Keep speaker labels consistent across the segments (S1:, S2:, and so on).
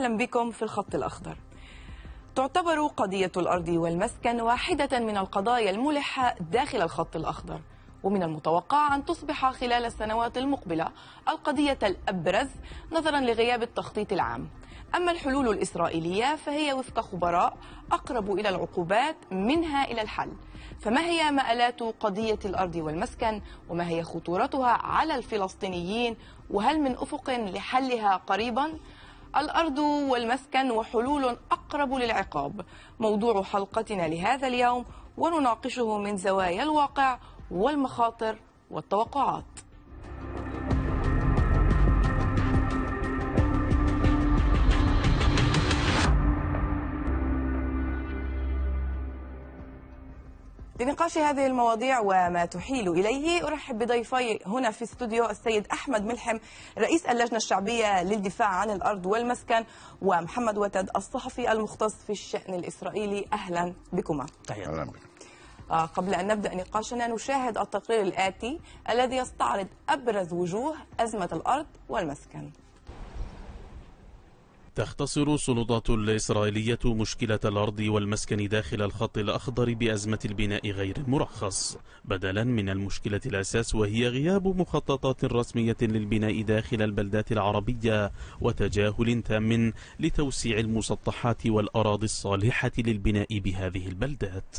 S1: أهلا بكم في الخط الأخضر. تعتبر قضية الأرض والمسكن واحدة من القضايا الملحة داخل الخط الأخضر ومن المتوقع أن تصبح خلال السنوات المقبلة القضية الأبرز نظرا لغياب التخطيط العام. أما الحلول الإسرائيلية فهي وفق خبراء أقرب إلى العقوبات منها إلى الحل. فما هي مآلات قضية الأرض والمسكن وما هي خطورتها على الفلسطينيين وهل من أفق لحلها قريبا؟ الأرض والمسكن وحلول أقرب للعقاب. موضوع حلقتنا لهذا اليوم ونناقشه من زوايا الواقع والمخاطر والتوقعات. لنقاش هذه المواضيع وما تحيل إليه. أرحب بضيفي هنا في استوديو السيد أحمد ملحم رئيس اللجنة الشعبية للدفاع عن الأرض والمسكن ومحمد وتد الصحفي المختص في الشأن الإسرائيلي. أهلا بكما.
S2: أهلا بك.
S1: آه، قبل أن نبدأ نقاشنا نشاهد التقرير الآتي الذي يستعرض أبرز وجوه أزمة الأرض والمسكن.
S3: تختصر السلطات الإسرائيلية مشكلة الأرض والمسكن داخل الخط الأخضر بأزمة البناء غير المرخص بدلا من المشكلة الأساس وهي غياب مخططات رسمية للبناء داخل البلدات العربية وتجاهل تام لتوسيع المسطحات والأراضي الصالحة للبناء بهذه البلدات.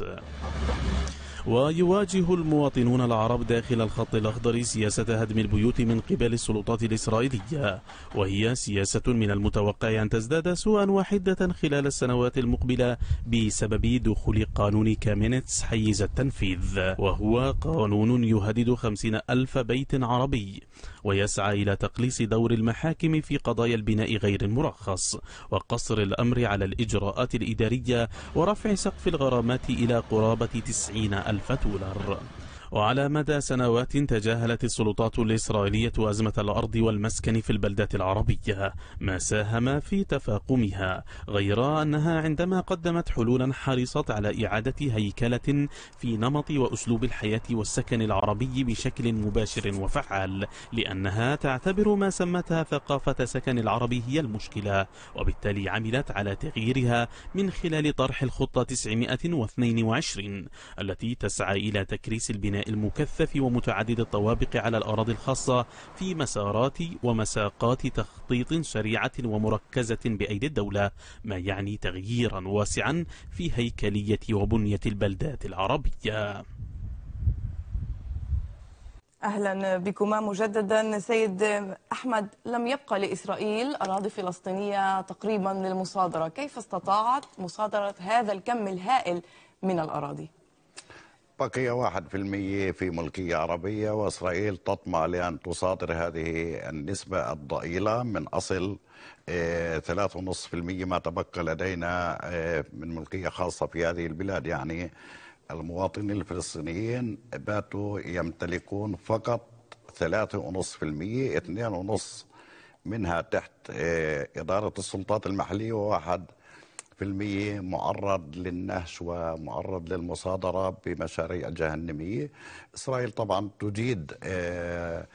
S3: ويواجه المواطنون العرب داخل الخط الأخضر سياسة هدم البيوت من قبل السلطات الإسرائيلية وهي سياسة من المتوقع أن تزداد سوءا وحدة خلال السنوات المقبلة بسبب دخول قانون كامينتس حيز التنفيذ وهو قانون يهدد خمسين ألف بيت عربي ويسعى إلى تقليص دور المحاكم في قضايا البناء غير المرخص وقصر الأمر على الإجراءات الإدارية ورفع سقف الغرامات إلى قرابة تسعين ألف دولار وعلى مدى سنوات تجاهلت السلطات الإسرائيلية أزمة الأرض والمسكن في البلدات العربية ما ساهم في تفاقمها غير أنها عندما قدمت حلولا حرصت على إعادة هيكلة في نمط وأسلوب الحياة والسكن العربي بشكل مباشر وفعال لأنها تعتبر ما سمتها ثقافة سكن العرب هي المشكلة وبالتالي عملت على تغييرها من خلال طرح الخطة 922 التي تسعى إلى تكريس البناء المكثف ومتعدد الطوابق على الأراضي الخاصة في مسارات ومساقات تخطيط سريعة ومركزة بأيدي الدولة ما يعني تغييرا واسعا في هيكلية وبنية البلدات العربية
S1: أهلا بكما مجددا سيد أحمد لم يبقى لإسرائيل أراضي فلسطينية تقريبا للمصادرة كيف استطاعت مصادرة هذا الكم الهائل من الأراضي؟
S2: بقي واحد في المية في ملكية عربية وإسرائيل تطمع لأن تصادر هذه النسبة الضئيلة من أصل ثلاثة ونصف في المية ما تبقى لدينا آه، من ملكية خاصة في هذه البلاد. يعني المواطنين الفلسطينيين باتوا يمتلكون فقط ثلاثة ونصف في المية اثنين ونصف منها تحت آه، إدارة السلطات المحلية وواحد معرض للنهش ومعرض للمصادرة بمشاريع جهنمية. إسرائيل طبعا تجيد آه،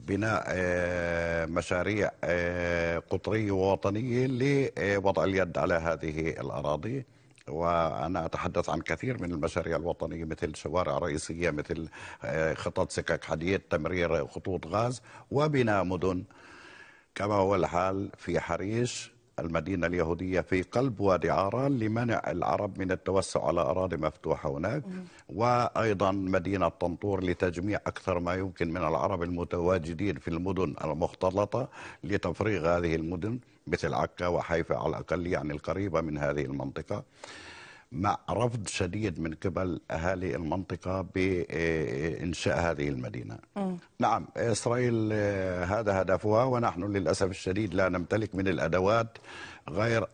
S2: بناء آه، مشاريع آه، قطرية ووطنية لوضع اليد على هذه الأراضي. وأنا أتحدث عن كثير من المشاريع الوطنية مثل شوارع رئيسية مثل خطط سكك حديد تمرير خطوط غاز وبناء مدن. كما هو الحال في حريش المدينة اليهودية في قلب وادي عاران لمنع العرب من التوسع على أراضي مفتوحة هناك وأيضا مدينة طنطور لتجميع أكثر ما يمكن من العرب المتواجدين في المدن المختلطة لتفريغ هذه المدن مثل عكا وحيفا على الأقل يعني القريبة من هذه المنطقة. مع رفض شديد من قبل أهالي المنطقة بإنشاء هذه المدينة م. نعم إسرائيل آه، هذا هدفها ونحن للأسف الشديد لا نمتلك من الأدوات غير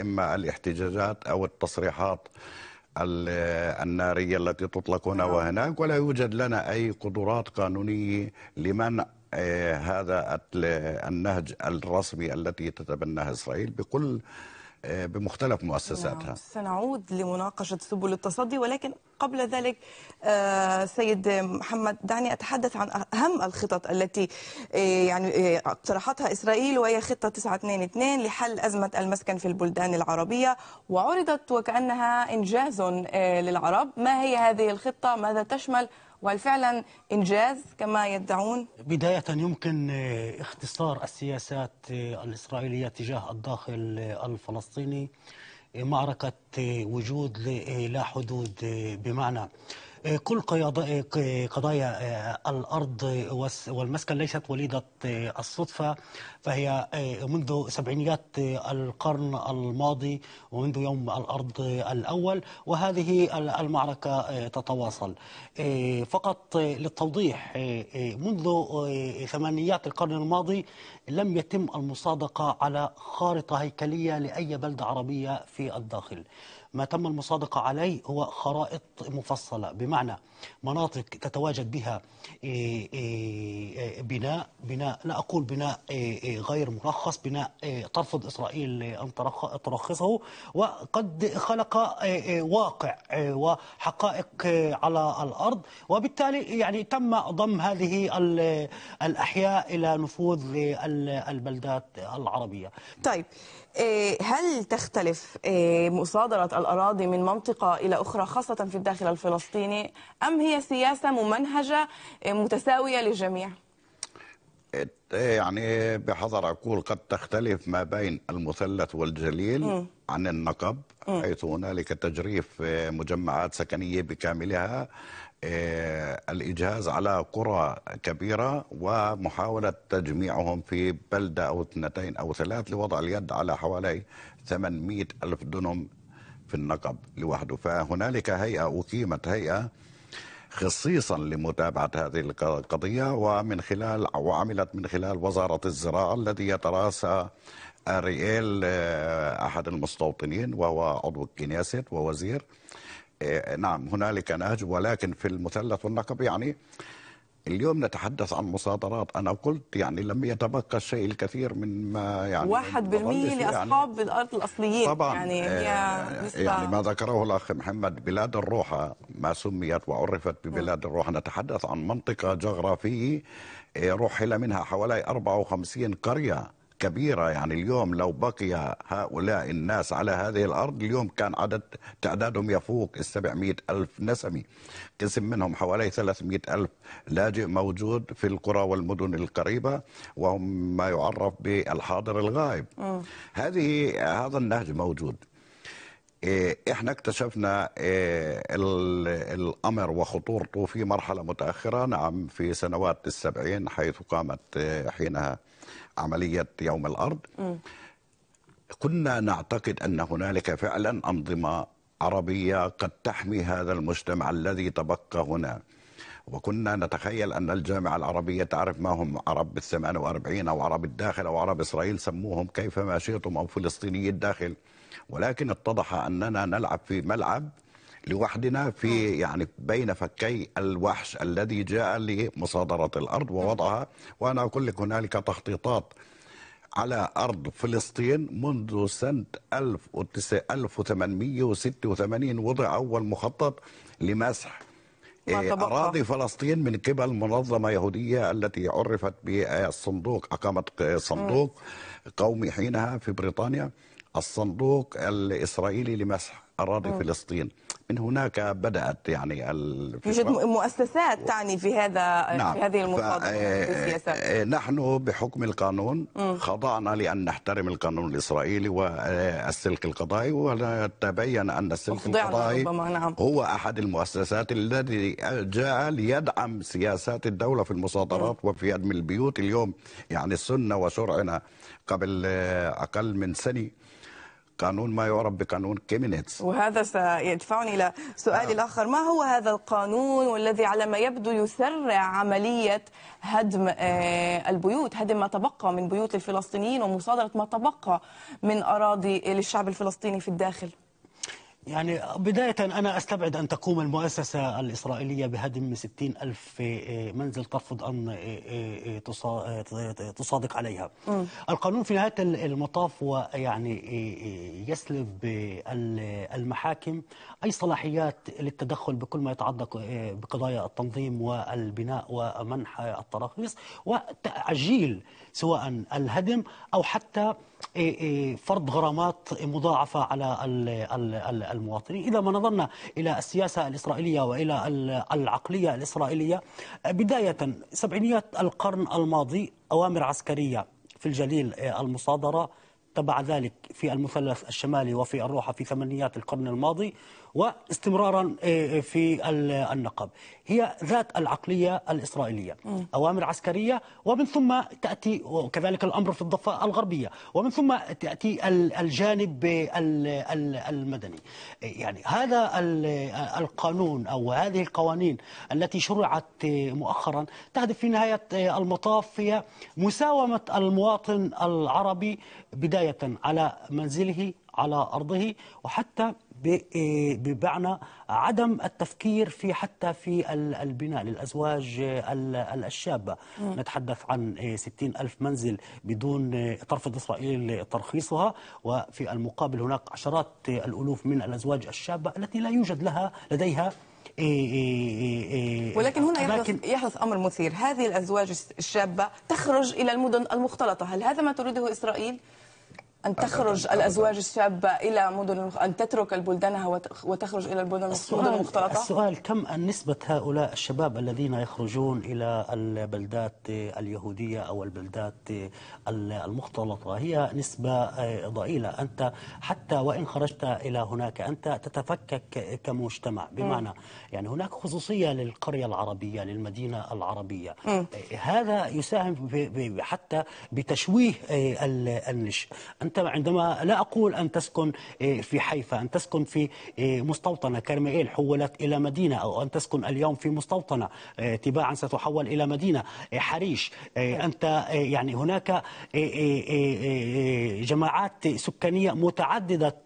S2: إما الاحتجاجات أو التصريحات النارية التي تطلق هنا نعم. وهناك ولا يوجد لنا أي قدرات قانونية لمنع آه، هذا النهج الرسمي التي تتبناه إسرائيل بكل آه، بمختلف مؤسساتها.
S1: نعم. سنعود لمناقشة سبل التصدي ولكن قبل ذلك آه، سيد محمد دعني أتحدث عن أهم الخطط التي آه، يعني آه، اقترحتها إسرائيل وهي خطة 922 لحل أزمة المسكن في البلدان العربية. وعرضت وكأنها إنجاز للعرب. ما هي هذه الخطة؟ ماذا تشمل؟ وهل فعلا إنجاز كما يدعون.
S4: بداية يمكن آه، اختصار السياسات آه، الإسرائيلية تجاه الداخل آه، الفلسطيني معركة وجود لا حدود بمعنى. كل قضايا آه، الأرض والمسكن ليست وليدة آه، الصدفة. فهي آه، منذ سبعينيات القرن الماضي ومنذ يوم الأرض الأول وهذه ال- المعركة تتواصل. فقط للتوضيح منذ ثمانينيات القرن الماضي لم يتم المصادقة على خارطة هيكلية لأي بلدة عربية في الداخل. ما تم المصادقة عليه هو خرائط مفصلة. بمعنى مناطق تتواجد بها إيه، إيه، بناء بناء لا أقول بناء إيه، إيه، غير مرخص بناء إيه، ترفض إسرائيل أن ترخ- ترخصه وقد خلق إيه، إيه، واقع إيه، وحقائق إيه، على الأرض. وبالتالي يعني تم ضم هذه ال- الأحياء إلى نفوذ ال- البلدات العربية.
S1: طيب إيه، هل تختلف إيه، مصادرة الأراضي من منطقة إلى أخرى خاصة في الداخل الفلسطيني أم هي سياسة ممنهجة إيه، متساوية للجميع؟
S2: يعني بحذر أقول قد تختلف ما بين المثلث والجليل عن النقب حيث هنالك تجريف آه، مجمعات سكنية بكاملها آه، الإجهاز على قرى كبيرة ومحاولة تجميعهم في بلدة أو اثنتين أو ثلاث لوضع اليد على حوالي 800 ألف دنم في النقب لوحده. فهنالك هيئة أقيمت هيئة خصيصا لمتابعة هذه القضية ومن خلال وعملت من خلال وزارة الزراعة الذي يتراسى أرييل آه، أحد المستوطنين وهو عضو الكنيست ووزير آه، نعم هنالك نهج ولكن في المثلث والنقب يعني اليوم نتحدث عن مصادرات. أنا قلت يعني لم يتبقى الشيء الكثير من ما يعني
S1: واحد بالمية
S2: يعني
S1: لأصحاب الأرض الأصليين.
S2: طبعا
S1: يعني هي
S2: آه،
S1: لسه
S2: يعني ما ذكره الأخ محمد بلاد الروحة ما سميت وعرفت ببلاد الروحة. نتحدث عن منطقة جغرافية رحل منها حوالي 54 قرية. كبيرة. يعني اليوم لو بقي هؤلاء الناس على هذه الأرض اليوم كان عدد تعدادهم يفوق ال 700 ألف نسمي قسم منهم حوالي 300 ألف لاجئ موجود في القرى والمدن القريبة وهم ما يعرف بالحاضر الغائب. هذه هذا النهج موجود. إحنا اكتشفنا إيه، ال- الأمر وخطورته في مرحلة متأخرة نعم في سنوات السبعين حيث قامت إيه، حينها عملية يوم الأرض. كنا نعتقد أن هنالك فعلا أنظمة عربية قد تحمي هذا المجتمع الذي تبقى هنا. وكنا نتخيل أن الجامعة العربية تعرف ما هم عرب ال 48 أو عرب الداخل أو عرب إسرائيل سموهم كيفما شئتم أو فلسطيني الداخل. ولكن اتضح أننا نلعب في ملعب لوحدنا في يعني بين فكي الوحش الذي جاء لمصادرة الأرض ووضعها. وأنا أقول لك هنالك تخطيطات على أرض فلسطين منذ سنة 1886 وضع أول مخطط لمسح إيه،. أراضي فلسطين من قبل منظمة يهودية التي عرفت بالصندوق أقامت صندوق قومي حينها في بريطانيا. الصندوق الإسرائيلي لمسح أراضي فلسطين. من هناك بدأت يعني
S1: يوجد م- مؤسسات تعني في هذا في هذه
S2: ف-
S1: المفاوضات
S2: آه،
S1: في السياسات
S2: آه، نحن بحكم القانون خضعنا لأن نحترم القانون الإسرائيلي والسلك القضائي وتبين أن السلك القضائي
S1: ربما، نعم.
S2: هو أحد المؤسسات الذي جاء ليدعم سياسات الدولة في المصادرات وفي هدم البيوت. اليوم يعني السنة وشرعنا قبل آه، أقل من سنة قانون ما يعرف بقانون كيمينيتس.
S1: وهذا سيدفعني إلى سؤالي الآخر. ما هو هذا القانون والذي على ما يبدو يسرع عملية هدم آه، البيوت هدم ما تبقى من بيوت الفلسطينيين ومصادرة ما تبقى من أراضي للشعب الفلسطيني في الداخل؟
S4: يعني بداية أنا أستبعد أن تقوم المؤسسة الإسرائيلية بهدم 60 ألف منزل ترفض أن تصا- تصادق عليها. القانون في نهاية المطاف هو يعني يسلب المحاكم أي صلاحيات للتدخل بكل ما يتعلق بقضايا التنظيم والبناء ومنح التراخيص وتعجيل سواء الهدم أو حتى فرض غرامات مضاعفة على ال- ال- ال- المواطنين. إذا ما نظرنا إلى السياسة الإسرائيلية وإلى ال- العقلية الإسرائيلية بداية سبعينيات القرن الماضي أوامر عسكرية في الجليل المصادرة تبع ذلك في المثلث الشمالي وفي الروحة في ثمانينيات القرن الماضي واستمرارا في ال- النقب. هي ذات العقلية الإسرائيلية أوامر عسكرية ومن ثم تأتي وكذلك الأمر في الضفة الغربية ومن ثم تأتي ال- الجانب ال- ال- المدني. يعني هذا ال- القانون أو هذه القوانين التي شرعت مؤخرا تهدف في نهاية المطاف هي مساومة المواطن العربي بداية على منزله على أرضه وحتى ب- بمعنى عدم التفكير في حتى في ال- البناء للأزواج ال- ال- الشابة نتحدث عن 60 ألف منزل بدون ترفض إسرائيل ترخيصها. وفي المقابل هناك عشرات الألوف من الأزواج الشابة التي لا يوجد لها لديها
S1: ولكن هنا يحدث, يحدث أمر مثير. هذه الأزواج الشابة تخرج إلى المدن المختلطة. هل هذا ما تريده إسرائيل؟ أن تخرج
S2: أبداً.
S1: الأزواج الشابة إلى مدن أن تترك بلدانها وت- وتخرج إلى المدن
S4: السؤال,
S1: المختلطة؟
S4: السؤال كم نسبة هؤلاء الشباب الذين يخرجون إلى البلدات اليهودية أو البلدات المختلطة؟ هي نسبة ضئيلة. أنت حتى وإن خرجت إلى هناك أنت تتفكك كمجتمع. بمعنى يعني هناك خصوصية للقرية العربية للمدينة العربية. هذا يساهم حتى بتشويه ال- النشء أنت عندما لا أقول أن تسكن في حيفا أن تسكن في مستوطنة كرميل حولت إلى مدينة أو أن تسكن اليوم في مستوطنة تباعا ستحول إلى مدينة حريش أنت يعني هناك جماعات سكانية متعددة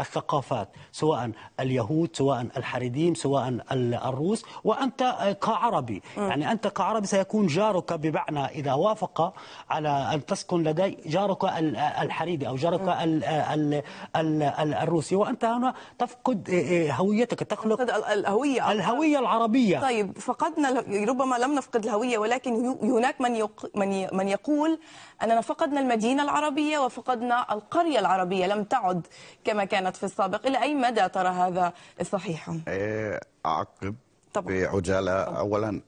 S4: الثقافات سواء اليهود سواء الحريديم سواء الروس وأنت كعربي. يعني أنت كعربي سيكون جارك بمعنى إذا وافق على أن تسكن لدي جارك ال- الحريدي أو جارك ال- ال- ال- ال- الروسي. وأنت هنا تفقد هويتك تخلق
S1: ال- الهوية
S4: الهوية العربية.
S1: طيب فقدنا ربما لم نفقد الهوية ولكن هناك من يق... من. من يقول أننا فقدنا المدينة العربية وفقدنا القرية العربية. لم تعد كما كانت في السابق. إلى أي مدى ترى هذا صحيحا؟
S2: إيه، أعقب.
S1: طبعا.
S2: بعجالة أولا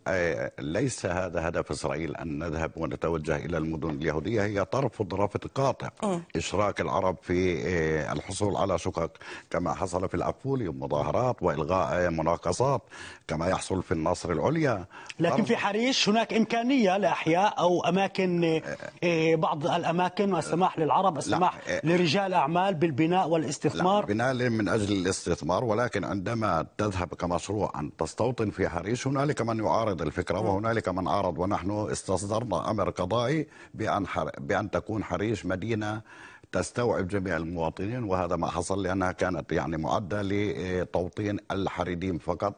S2: ليس هذا هدف إسرائيل أن نذهب ونتوجه إلى المدن اليهودية. هي ترفض رفض قاطع إشراك العرب في إيه، الحصول على شقق كما حصل في العفولي مظاهرات وإلغاء إيه، مناقصات كما يحصل في النصر العليا.
S4: لكن في حريش هناك إمكانية لأحياء أو أماكن بعض الأماكن والسماح للعرب السماح. لرجال أعمال بالبناء
S2: لا
S4: والاستثمار.
S2: بناء من أجل الاستثمار. ولكن عندما تذهب كمشروع أن تستوطن في حريش. هنالك من يعارض الفكرة وهنالك من عارض ونحن استصدرنا أمر قضائي بأن حر... بأن تكون حريش مدينة تستوعب جميع المواطنين وهذا ما حصل لأنها كانت يعني معدة لتوطين الحريديم فقط.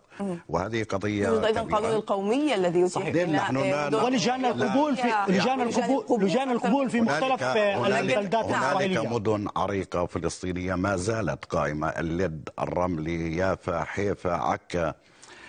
S2: وهذه
S1: قضية
S2: كبيرة.
S1: قانون القومية الذي
S2: صحيح.
S1: بناء
S2: نحن لا-
S1: مدن
S4: ولجان القبول في. لجان القبول لجان القبول في
S2: هنالك-
S4: مختلف
S2: هنالك-
S4: البلدات
S2: هنالك
S4: الإسرائيلية
S2: مدن عريقة فلسطينية ما زالت قائمة. اللد الرملي يافا حيفا عكا.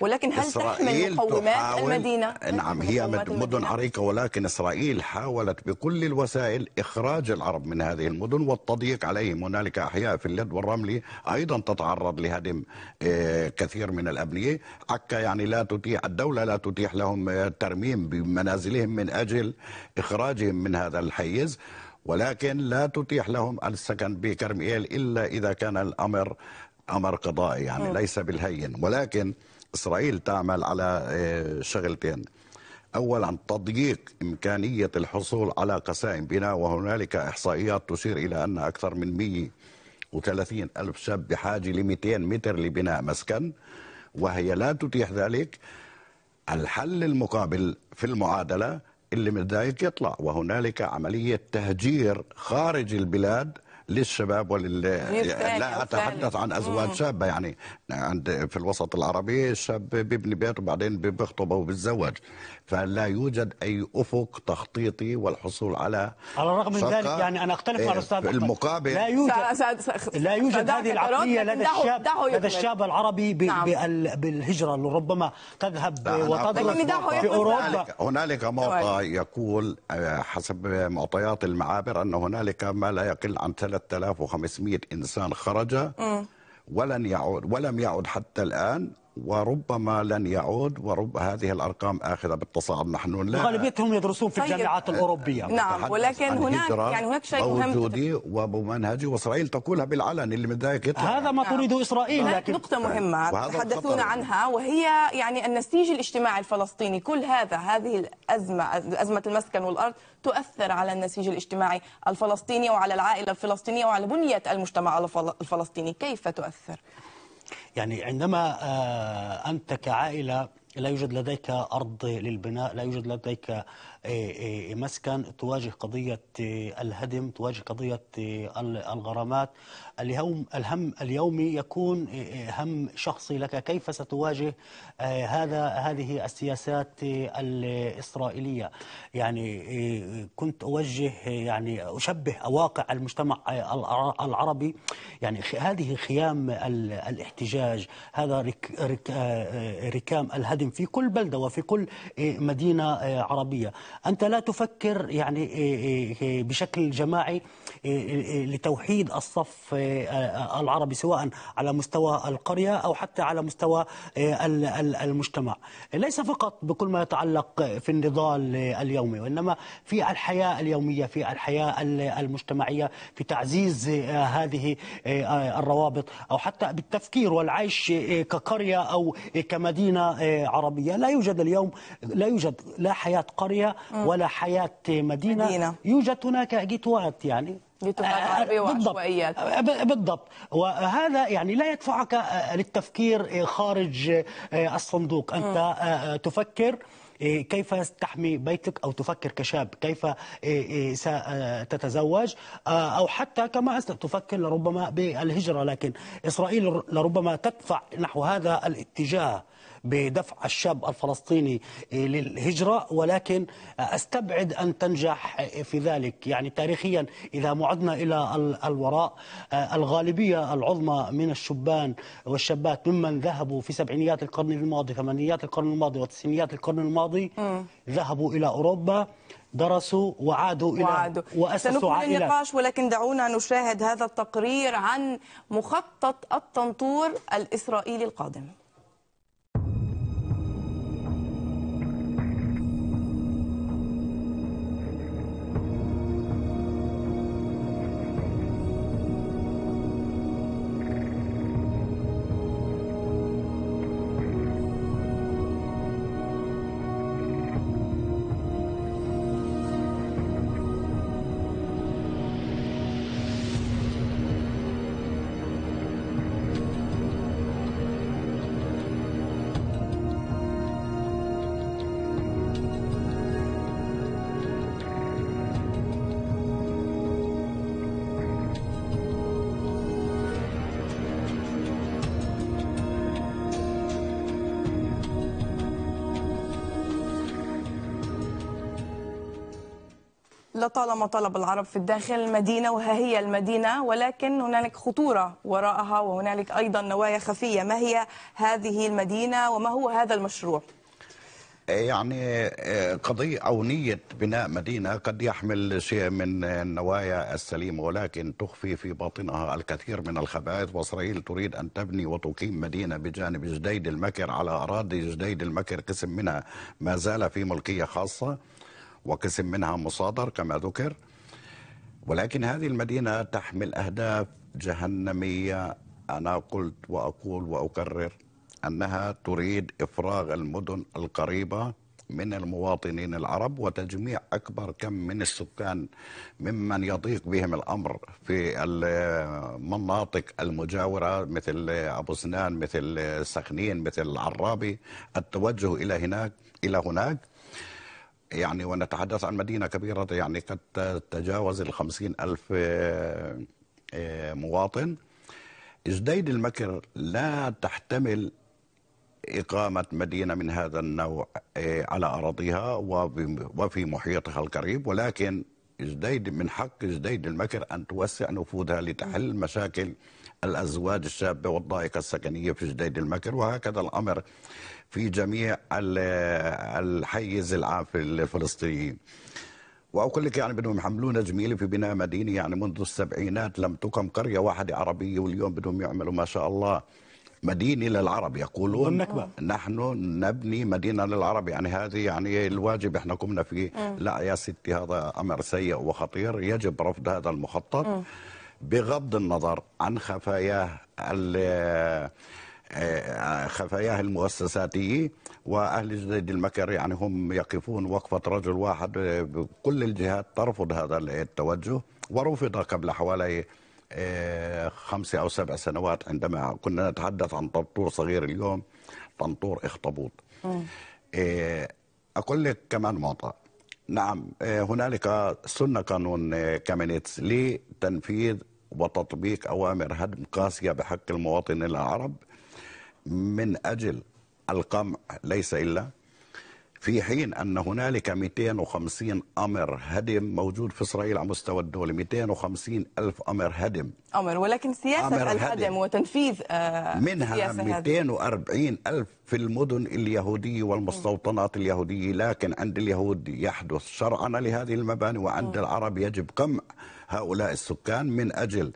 S1: ولكن هل تحمل مقومات المدينة؟
S2: نعم هي مدن؟ عريقة ولكن إسرائيل حاولت بكل الوسائل إخراج العرب من هذه المدن والتضييق عليهم هنالك أحياء في اللد والرملي أيضا تتعرض لهدم آه، كثير من الأبنية عكا يعني لا تتيح الدولة لا تتيح لهم آه، ترميم بمنازلهم من أجل إخراجهم من هذا الحيز ولكن لا تتيح لهم السكن بكرميل إلا إذا كان الأمر أمر قضائي يعني ليس بالهين ولكن إسرائيل تعمل على آه، شغلتين. أولا تضييق إمكانية الحصول على قسائم بناء وهنالك إحصائيات تشير إلى أن أكثر من 130 ألف شاب بحاجة ل 200 متر لبناء مسكن وهي لا تتيح ذلك. الحل المقابل في المعادلة اللي من ذلك يطلع وهنالك عملية تهجير خارج البلاد للشباب ولل لا
S1: أتحدث.
S2: عن أزواج شابة يعني عند في الوسط العربي الشاب بيبني بيت وبعدين بيخطب أو بيتزوج فلا يوجد أي أفق تخطيطي والحصول على
S4: على الرغم من. ذلك يعني أنا أختلف مع
S2: إيه،
S4: الأستاذ.
S2: المقابل
S4: لا يوجد لا يوجد هذه العقلية
S1: ترد،
S4: لدى الشاب لدى. الشاب العربي
S1: نعم.
S4: بال- بالهجرة اللي ربما تذهب وتدرس.
S1: يكمل.
S4: في أوروبا
S2: هنالك, هنالك موقع يقول آه، حسب معطيات المعابر أن هنالك ما لا يقل عن 3500 إنسان خرج ولن يعود ولم يعد حتى الآن وربما لن يعود ورب هذه الأرقام آخذة بالتصاعد نحن لا
S4: غالبيتهم يدرسون في
S1: طيب.
S4: الجامعات الأوروبية
S1: نعم ولكن هناك يعني هناك شيء مهم
S2: موجودي وممنهجي وإسرائيل تقولها بالعلن اللي متضايق يطلع
S4: هذا ما
S1: نعم.
S4: تريد إسرائيل
S1: هناك
S4: لكن
S1: نقطة مهمة
S2: وهذا
S1: تحدثون. عنها وهي يعني النسيج الاجتماعي الفلسطيني كل هذا هذه الأزمة أزمة المسكن والأرض تؤثر على النسيج الاجتماعي الفلسطيني وعلى العائلة الفلسطينية وعلى بنية المجتمع الفل- الفلسطيني كيف تؤثر؟
S4: يعني عندما آه، أنت كعائلة لا يوجد لديك أرض للبناء لا يوجد لديك آه، آه، مسكن تواجه قضية الهدم تواجه قضية الغرامات. اليوم الهم اليومي يكون آه، هم شخصي لك. كيف ستواجه آه، هذا هذه السياسات الإسرائيلية؟ يعني آه، كنت أوجه يعني أشبه واقع المجتمع الع- العربي. يعني هذه خيام ال- الاحتجاج هذا رك رك ركام الهدم في كل بلدة وفي كل مدينة عربية. أنت لا تفكر يعني بشكل جماعي لتوحيد الصف العربي سواء على مستوى القرية أو حتى على مستوى آه، ال- ال- المجتمع. ليس فقط بكل ما يتعلق في النضال آه، اليومي وإنما في الحياة اليومية في الحياة ال- المجتمعية في تعزيز آه، هذه الروابط أو حتى بالتفكير والعيش كقرية أو كمدينة عربية. لا يوجد اليوم لا يوجد لا حياة قرية ولا حياة مدينة,
S1: مدينة.
S4: يوجد هناك جيتوات يعني. آه، بالضبط.
S1: وعشوائيات.
S4: آه، بالضبط. وهذا يعني لا يدفعك آه، للتفكير خارج الصندوق. أنت تفكر كيف تحمي بيتك أو تفكر كشاب كيف ستتزوج أو حتى كما تفكر لربما بالهجرة. لكن إسرائيل لربما تدفع نحو هذا الاتجاه. بدفع الشاب الفلسطيني للهجرة ولكن أستبعد أن تنجح في ذلك. يعني تاريخيا إذا معدنا إلى ال- الوراء الغالبية العظمى من الشبان والشابات ممن ذهبوا في سبعينيات القرن الماضي ثمانينيات القرن الماضي وتسعينيات القرن الماضي ذهبوا إلى أوروبا درسوا وعادوا إلى
S1: وعادوا.
S4: وأسسوا عائلات
S1: النقاش ولكن دعونا نشاهد هذا التقرير عن مخطط الطنطور الإسرائيلي القادم. لطالما طلب العرب في الداخل المدينة وها هي المدينة ولكن هنالك خطورة وراءها وهنالك أيضا نوايا خفية. ما هي هذه المدينة وما هو هذا المشروع؟
S2: يعني قضية أو نية بناء مدينة قد يحمل شيء من النوايا السليمة ولكن تخفي في باطنها الكثير من الخبائث. وإسرائيل تريد أن تبني وتقيم مدينة بجانب جديد المكر على أراضي جديد المكر قسم منها ما زال في ملكية خاصة. وقسم منها مصادر كما ذكر. ولكن هذه المدينة تحمل أهداف جهنمية. أنا قلت وأقول وأكرر أنها تريد إفراغ المدن القريبة من المواطنين العرب وتجميع أكبر كم من السكان ممن يضيق بهم الأمر في المناطق المجاورة مثل أبو سنان مثل سخنين مثل العرابي. التوجه إلى هناك إلى هناك يعني ونتحدث عن مدينة كبيرة يعني قد تجاوز الخمسين ألف آه، مواطن. جديد المكر لا تحتمل إقامة مدينة من هذا النوع آه، على أراضيها وفي محيطها القريب. ولكن جديد من حق جديد المكر أن توسع نفوذها لتحل مشاكل الأزواج الشابة والضائقة السكنية في جديد المكر. وهكذا الأمر في جميع ال- الحيز العام في الفلسطينيين واقول لك يعني بدهم يحملونا جميله في بناء مدينة يعني منذ السبعينات لم تقم قرية واحدة عربية واليوم بدهم يعملوا ما شاء الله مدينة للعرب. يقولون
S4: والنكبة.
S2: نحن نبني مدينة للعرب. يعني هذه يعني الواجب إحنا قمنا فيه. لا يا ستي هذا أمر سيء وخطير. يجب رفض هذا المخطط بغض النظر عن خفاياه ال- خفاياه المؤسساتية وأهل جديد المكر يعني هم يقفون وقفة رجل واحد آه، بكل الجهات ترفض هذا التوجه. ورفض قبل حوالي آه، خمس أو سبع سنوات عندما كنا نتحدث عن طنطور صغير اليوم طنطور إخطبوط. آه، أقول لك كمان معطى نعم هنالك سنة قانون كامينيتس لتنفيذ وتطبيق أوامر هدم قاسية بحق المواطنين العرب. من أجل القمع ليس إلا في حين أن هنالك 250 أمر هدم موجود في إسرائيل على مستوى الدولة 250 ألف أمر هدم.
S1: أمر ولكن سياسة
S2: أمر
S1: الهدم
S2: هدم.
S1: وتنفيذ آه،
S2: منها
S1: السياسة هذه.
S2: 240 ألف في المدن اليهودية والمستوطنات اليهودية. لكن عند اليهود يحدث شرعنة لهذه المباني وعند العرب يجب قمع هؤلاء السكان من أجل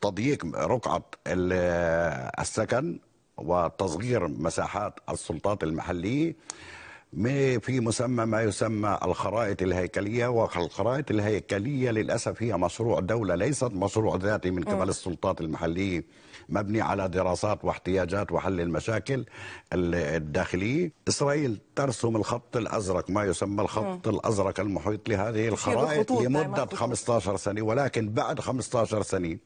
S2: تضييق رقعة ال- السكن وتصغير مساحات السلطات المحلية. م- في مسمى ما يسمى الخرائط الهيكلية والخرائط الهيكلية للأسف هي مشروع دولة ليست مشروع ذاتي من قبل السلطات المحلية مبني على دراسات واحتياجات وحل المشاكل ال- الداخلية. إسرائيل ترسم الخط الأزرق ما يسمى الخط الأزرق المحيط لهذه الخرائط لمدة
S1: خطوط.
S2: 15 سنة ولكن بعد 15 سنة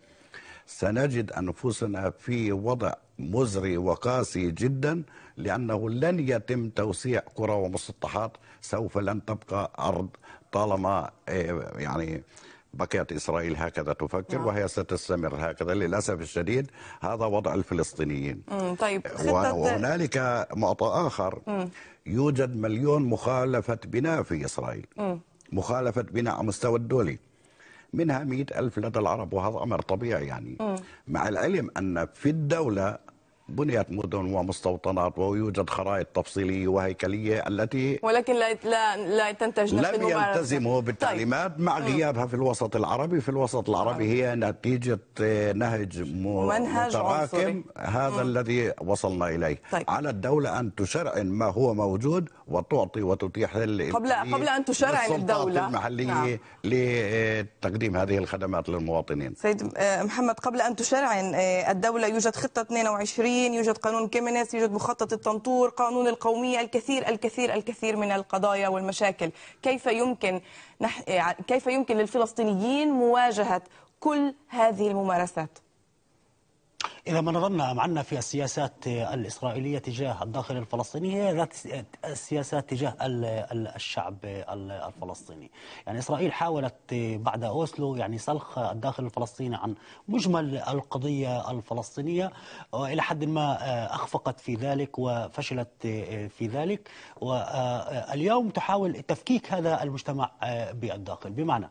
S2: سنجد أنفسنا في وضع مزري وقاسي جدا لأنه لن يتم توسيع قرى ومسطحات سوف لن تبقى أرض طالما آه، يعني بقيت إسرائيل هكذا تفكر وهي ستستمر هكذا للأسف الشديد. هذا وضع الفلسطينيين.
S1: مم، طيب
S2: وهنالك معطى آخر. يوجد مليون مخالفة بناء في إسرائيل. مخالفة بناء على مستوى الدولي. منها مئة ألف لدى العرب وهذا أمر طبيعي يعني. مع العلم أن في الدولة بنيت مدن ومستوطنات ويوجد خرائط تفصيلية وهيكلية التي
S1: ولكن لا لا, لا تنتج نفس
S2: لم. يلتزموا
S1: طيب.
S2: بالتعليمات مع غيابها في الوسط العربي في الوسط العربي هي نتيجة آه، نهج م-
S1: منهج عنصري.
S2: متراكم هذا الذي وصلنا إليه
S1: طيب.
S2: على الدولة أن تشرعن ما هو موجود وتعطي وتتيح
S1: قبل- قبل أن تشرعن الدولة.
S2: المحلية
S1: نعم.
S2: لتقديم هذه الخدمات للمواطنين
S1: سيد آه، محمد قبل أن تشرعن آه، الدولة يوجد خطة 22 يوجد قانون كيمينيس يوجد مخطط الطنطور قانون القومية الكثير الكثير الكثير من القضايا والمشاكل. كيف يمكن كيف يمكن للفلسطينيين مواجهة كل هذه الممارسات؟
S4: إذا ما نظرنا معنا في السياسات الإسرائيلية تجاه الداخل الفلسطيني هي ذات السياسات تجاه ال- ال- الشعب ال- الفلسطيني. يعني إسرائيل حاولت بعد أوسلو يعني سلخ الداخل الفلسطيني عن مجمل القضية الفلسطينية وإلى حد ما أخفقت في ذلك وفشلت في ذلك. واليوم تحاول تفكيك هذا المجتمع بالداخل. بمعنى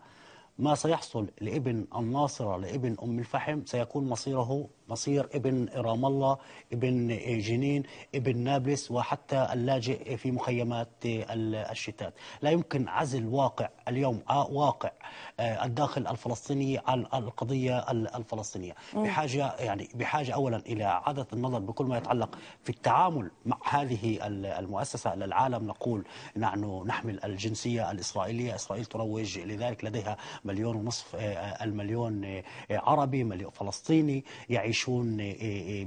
S4: ما سيحصل لابن الناصرة لابن أم الفحم سيكون مصيره مصير ابن رام الله ابن جنين ابن نابلس وحتى اللاجئ في مخيمات الشتات. لا يمكن عزل واقع اليوم واقع الداخل الفلسطيني عن القضية الفلسطينية. بحاجة يعني بحاجة أولا إلى إعادة النظر بكل ما يتعلق في التعامل مع هذه المؤسسة للعالم. نقول نحن نحمل الجنسية الإسرائيلية. إسرائيل تروج لذلك لديها مليون ونصف المليون عربي مليون فلسطيني يعيشون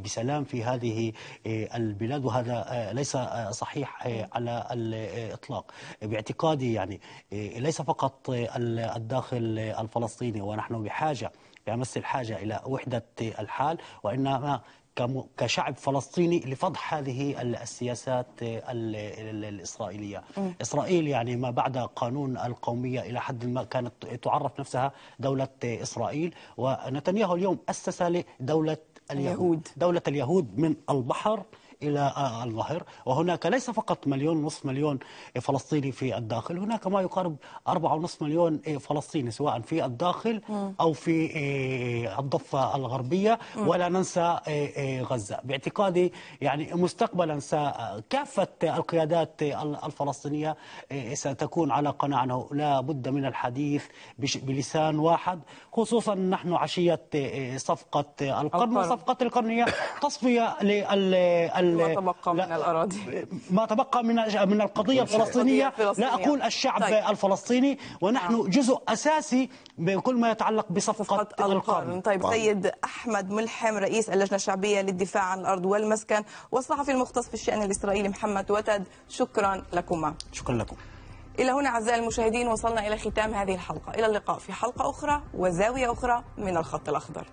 S4: بسلام في هذه البلاد وهذا ليس صحيح على الإطلاق. باعتقادي يعني ليس فقط الداخل الفلسطيني ونحن بحاجة بأمس الحاجة إلى وحدة الحال وإنما كشعب فلسطيني لفضح هذه ال- السياسات ال- ال- الإسرائيلية. إسرائيل يعني ما بعد قانون القومية إلى حد ما كانت تعرف نفسها دولة إسرائيل ونتنياهو اليوم أسس لدولة اليهود.
S1: اليهود.
S4: دولة اليهود من البحر إلى الظهر وهناك ليس فقط مليون ونصف مليون فلسطيني في الداخل هناك ما يقارب أربعة ونصف مليون فلسطيني سواء في الداخل أو في آه، الضفة الغربية ولا ننسى آه، آه، غزة. باعتقادي يعني مستقبلا كافة القيادات الفلسطينية ستكون على قناعة. أنه لا بد من الحديث بلسان واحد خصوصا نحن عشية صفقة القرن.
S1: القرن.
S4: وصفقة القرن هي تصفية لل
S1: ما تبقى من الأراضي.
S4: ما تبقى من من
S1: القضية الفلسطينية.
S4: لا أقول الشعب
S1: طيب.
S4: الفلسطيني ونحن جزء أساسي بكل ما يتعلق بصفقة
S1: صفقة القرن.
S4: القرن.
S1: طيب
S2: طبعاً.
S1: سيد أحمد ملحم رئيس اللجنة الشعبية للدفاع عن الأرض والمسكن والصحفي المختص في الشأن الإسرائيلي محمد وتد. شكرا لكما.
S4: شكرا لكم.
S1: إلى هنا أعزائي المشاهدين وصلنا إلى ختام هذه الحلقة. إلى اللقاء في حلقة أخرى وزاوية أخرى من الخط الأخضر.